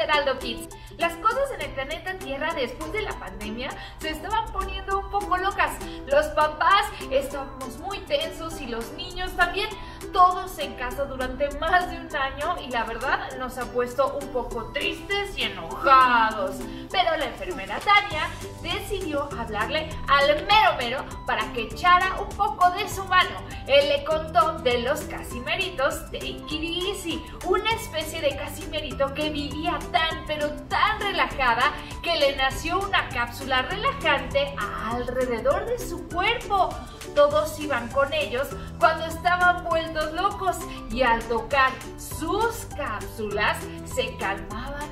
Heraldo Kids. Las cosas en el planeta Tierra después de la pandemia se estaban poniendo un poco locas. Los papás estábamos muy tensos y los niños también. Todos en casa durante más de un año y la verdad nos ha puesto un poco tristes y enojados. Pero enfermera Tania decidió hablarle al mero mero para que echara un poco de su mano. Él le contó de los casimeritos de Ikirisi, una especie de casimerito que vivía tan pero tan relajada que le nació una cápsula relajante alrededor de su cuerpo. Todos iban con ellos cuando estaban vueltos locos y al tocar sus cápsulas se calmaban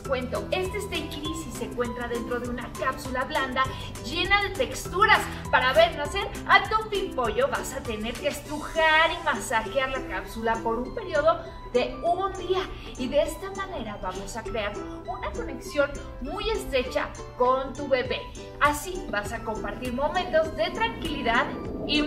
cuento, este Stay Crisis se encuentra dentro de una cápsula blanda llena de texturas. Para ver nacer a tu pimpollo vas a tener que estrujar y masajear la cápsula por un periodo de un día y de esta manera vamos a crear una conexión muy estrecha con tu bebé. Así vas a compartir momentos de tranquilidad y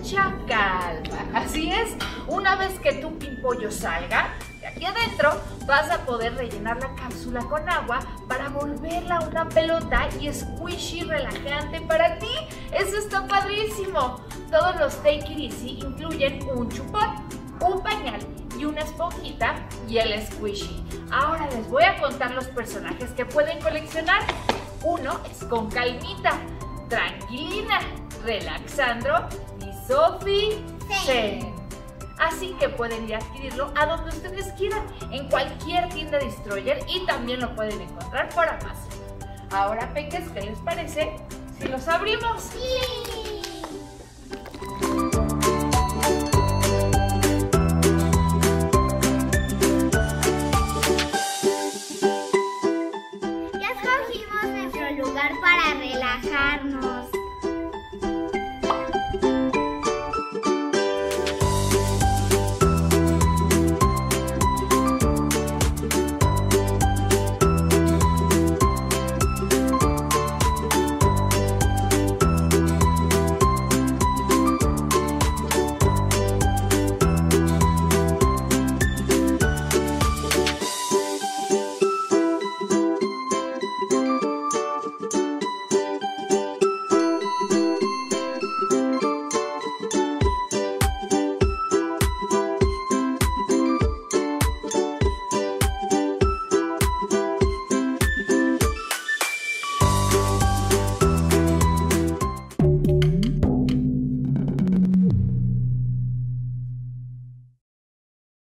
mucha calma. Así es, una vez que tu pimpollo salga, de aquí adentro vas a poder rellenar la cápsula con agua para volverla una pelota y squishy relajante para ti. Eso está padrísimo. Todos los Take It Easy incluyen un chupón, un pañal y una esponjita y el squishy. Ahora les voy a contar los personajes que pueden coleccionar. Uno es con calmita, tranquilina, relaxandro Sophie Así que pueden ir a adquirirlo a donde ustedes quieran, en cualquier tienda de destroyer y también lo pueden encontrar por Amazon. Ahora, peques, ¿qué les parece si los abrimos? Sí. para relajarnos.